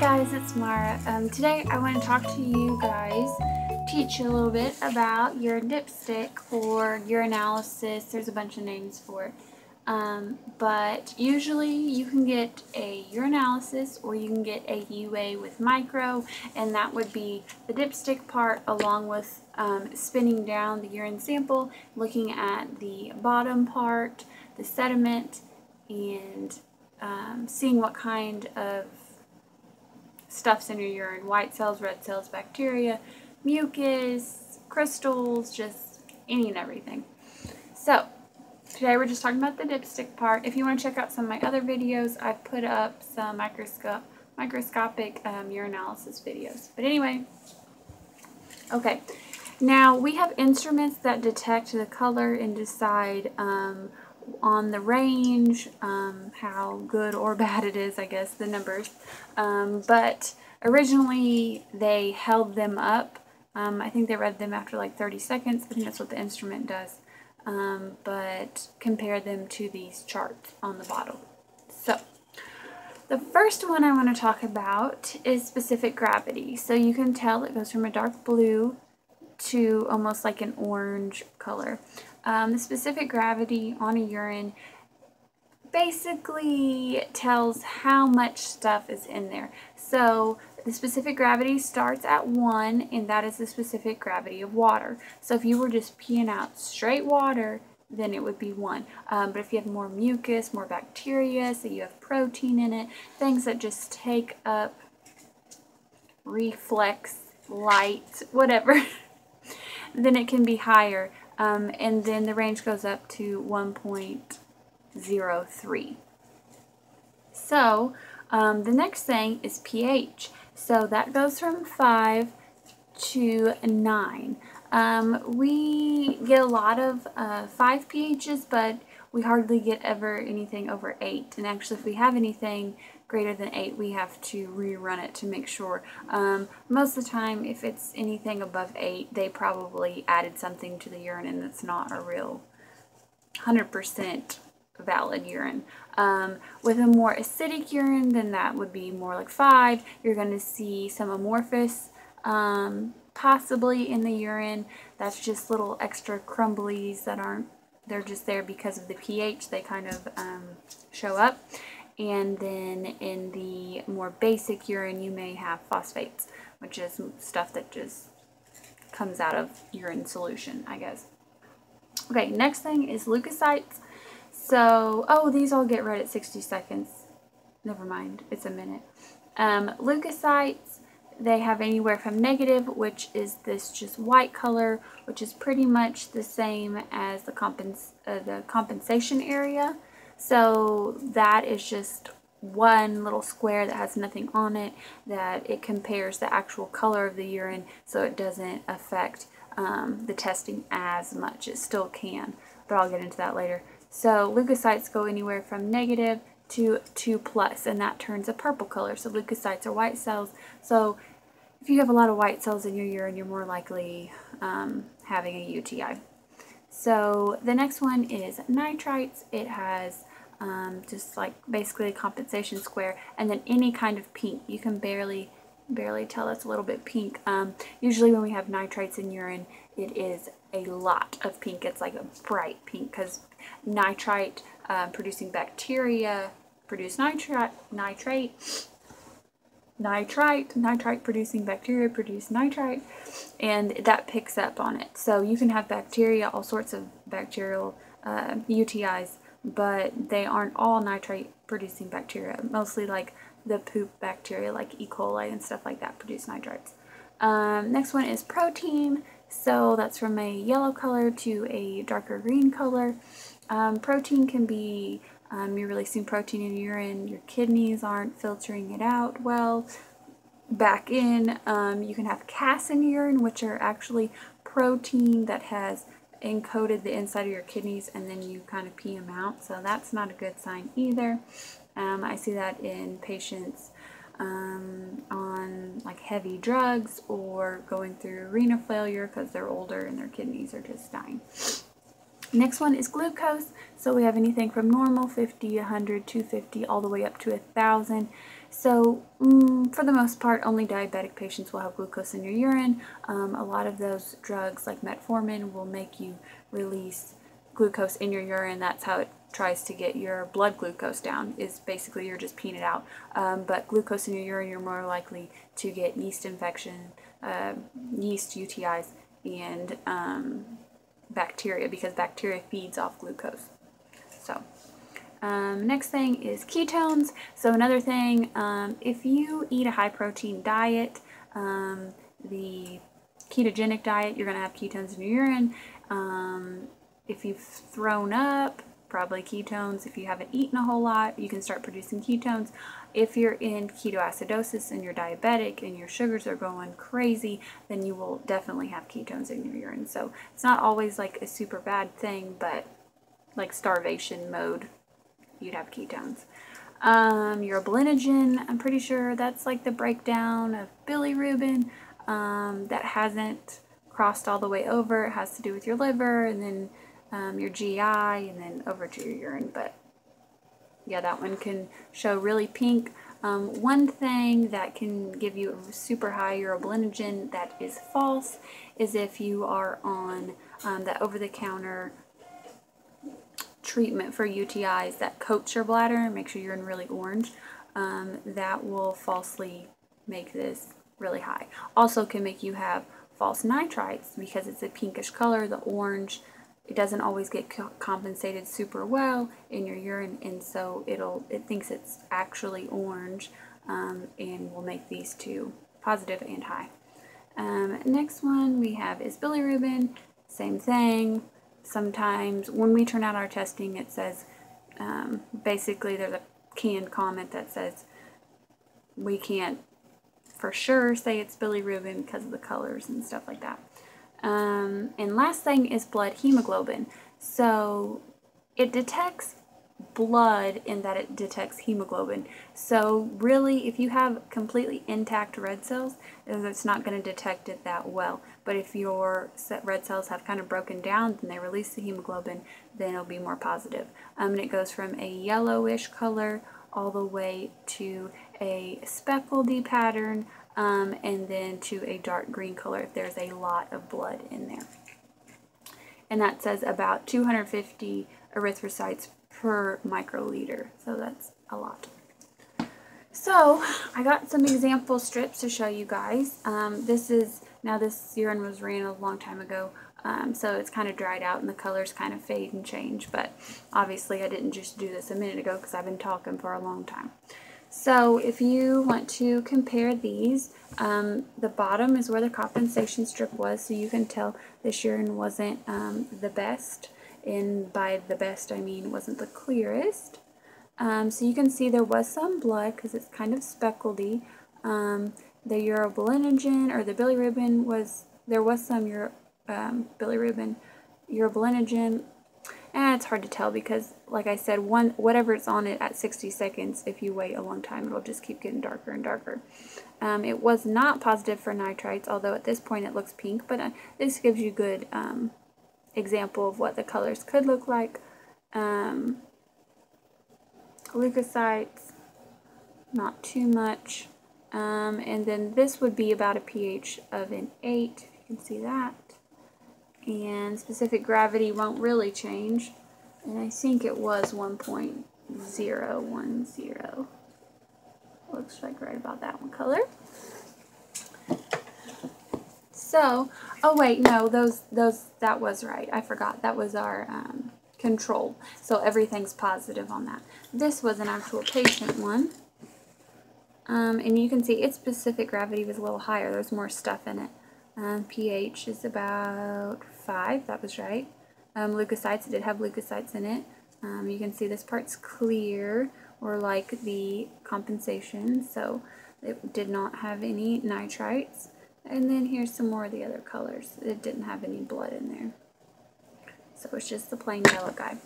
guys, it's Maura. Um, today I want to talk to you guys, teach you a little bit about your dipstick or urinalysis. There's a bunch of names for it. Um, but usually you can get a urinalysis or you can get a UA with micro and that would be the dipstick part along with um, spinning down the urine sample, looking at the bottom part, the sediment, and um, seeing what kind of stuff's in your urine, white cells, red cells, bacteria, mucus, crystals, just any and everything. So, today we're just talking about the dipstick part. If you want to check out some of my other videos, I've put up some microscope, microscopic um, urinalysis videos. But anyway, okay. Now, we have instruments that detect the color and decide um, on the range, um, how good or bad it is, I guess, the numbers. Um, but originally they held them up. Um, I think they read them after like 30 seconds. I think that's what the instrument does. Um, but compare them to these charts on the bottle. So, the first one I want to talk about is specific gravity. So you can tell it goes from a dark blue to almost like an orange color. Um, the specific gravity on a urine basically tells how much stuff is in there. So the specific gravity starts at 1 and that is the specific gravity of water. So if you were just peeing out straight water, then it would be 1. Um, but if you have more mucus, more bacteria, so you have protein in it, things that just take up reflex, light, whatever, then it can be higher. Um, and then the range goes up to 1.03. So um, the next thing is pH. So that goes from 5 to 9. Um, we get a lot of uh, 5 pHs, but we hardly get ever anything over 8. And actually, if we have anything greater than 8, we have to rerun it to make sure. Um, most of the time, if it's anything above 8, they probably added something to the urine and it's not a real 100% valid urine. Um, with a more acidic urine, then that would be more like 5. You're going to see some amorphous um, possibly in the urine. That's just little extra crumblies that aren't, they're just there because of the pH. They kind of um, show up and then in the more basic urine you may have phosphates, which is stuff that just comes out of urine solution, I guess. Okay, next thing is leukocytes. So, oh, these all get read at 60 seconds. Never mind, it's a minute. Um, leukocytes, they have anywhere from negative, which is this just white color, which is pretty much the same as the, compens uh, the compensation area. So that is just one little square that has nothing on it that it compares the actual color of the urine so it doesn't affect um, the testing as much. It still can, but I'll get into that later. So leukocytes go anywhere from negative to 2 plus, and that turns a purple color. So leukocytes are white cells. So if you have a lot of white cells in your urine, you're more likely um, having a UTI. So the next one is nitrites. It has um, just like basically a compensation square, and then any kind of pink. You can barely barely tell it's a little bit pink. Um, usually when we have nitrites in urine, it is a lot of pink. It's like a bright pink because nitrite uh, producing bacteria produce nitrite, nitrate, nitrite, nitrite producing bacteria produce nitrite, and that picks up on it. So you can have bacteria, all sorts of bacterial uh, UTIs but they aren't all nitrate producing bacteria. Mostly like the poop bacteria like E. coli and stuff like that produce nitrites. Um, next one is protein. So that's from a yellow color to a darker green color. Um, protein can be um, you're releasing protein in urine, your kidneys aren't filtering it out well. Back in, um, you can have casts in urine, which are actually protein that has encoded the inside of your kidneys and then you kind of pee them out. So that's not a good sign either. Um, I see that in patients um, on like heavy drugs or going through renal failure because they're older and their kidneys are just dying. Next one is glucose. So we have anything from normal, 50, 100, 250, all the way up to 1,000. So mm, for the most part, only diabetic patients will have glucose in your urine. Um, a lot of those drugs like metformin will make you release glucose in your urine. That's how it tries to get your blood glucose down is basically you're just peeing it out. Um, but glucose in your urine, you're more likely to get yeast infection, uh, yeast UTIs, and um, bacteria because bacteria feeds off glucose. So um, next thing is ketones. So another thing, um, if you eat a high protein diet, um, the ketogenic diet, you're going to have ketones in your urine. Um, if you've thrown up, probably ketones. If you haven't eaten a whole lot, you can start producing ketones. If you're in ketoacidosis and you're diabetic and your sugars are going crazy, then you will definitely have ketones in your urine. So it's not always like a super bad thing, but like starvation mode, you'd have ketones. Um, urobilinogen, I'm pretty sure that's like the breakdown of bilirubin um, that hasn't crossed all the way over. It has to do with your liver and then um, your GI and then over to your urine. But yeah, that one can show really pink. Um, one thing that can give you a super high urobilinogen that is false is if you are on um, that over-the-counter treatment for UTIs that coats your bladder and makes your urine really orange. Um, that will falsely make this really high. Also can make you have false nitrites because it's a pinkish color, the orange it doesn't always get co compensated super well in your urine and so it'll it thinks it's actually orange um, and will make these two positive and high. Um, next one we have is bilirubin, same thing. Sometimes when we turn out our testing it says um, basically there's a canned comment that says we can't for sure say it's bilirubin because of the colors and stuff like that. Um, and last thing is blood hemoglobin. So it detects blood in that it detects hemoglobin. So really, if you have completely intact red cells, it's not going to detect it that well. But if your red cells have kind of broken down, then they release the hemoglobin, then it'll be more positive. Um, and it goes from a yellowish color all the way to a speckledy pattern um, and then to a dark green color if there's a lot of blood in there. And that says about 250 erythrocytes per microliter, so that's a lot. So I got some example strips to show you guys. Um, this is, now this urine was ran a long time ago, um, so it's kind of dried out and the colors kind of fade and change, but obviously I didn't just do this a minute ago because I've been talking for a long time. So if you want to compare these, um, the bottom is where the compensation strip was, so you can tell this urine wasn't um, the best, and by the best I mean wasn't the clearest. Um, so you can see there was some blood because it's kind of speckledy. Um, the urobilinogen or the bilirubin was, there was some uro, um, bilirubin, urobilinogen and it's hard to tell because, like I said, one whatever it's on it at 60 seconds, if you wait a long time, it'll just keep getting darker and darker. Um, it was not positive for nitrites, although at this point it looks pink, but uh, this gives you a good um, example of what the colors could look like. Um, leukocytes, not too much. Um, and then this would be about a pH of an 8, if you can see that and specific gravity won't really change. And I think it was 1.010 looks like right about that one color. So oh wait no those those that was right. I forgot. That was our um, control. So everything's positive on that. This was an actual patient one. Um, and you can see its specific gravity was a little higher. There's more stuff in it um, pH is about 5, that was right. Um, leukocytes, it did have leukocytes in it. Um, you can see this part's clear, or like the compensation, so it did not have any nitrites. And then here's some more of the other colors. It didn't have any blood in there. So it's just the plain yellow guy.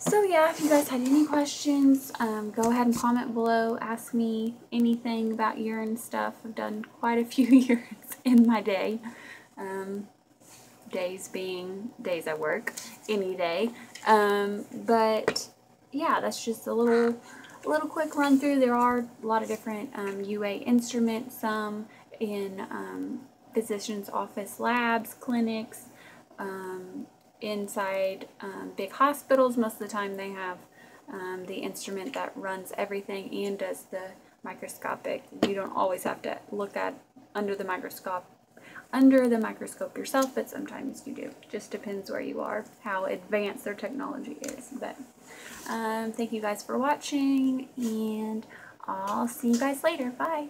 So yeah, if you guys had any questions, um, go ahead and comment below. Ask me anything about urine stuff. I've done quite a few urines in my day. Um, days being days I work, any day. Um, but yeah, that's just a little a little quick run through. There are a lot of different um, UA instruments, some in um, physician's office labs, clinics, um, inside um, big hospitals. Most of the time they have um, the instrument that runs everything and does the microscopic. You don't always have to look at under the microscope under the microscope yourself, but sometimes you do. Just depends where you are, how advanced their technology is. But um, thank you guys for watching, and I'll see you guys later. Bye.